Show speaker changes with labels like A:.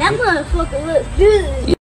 A: That motherfucker looks good.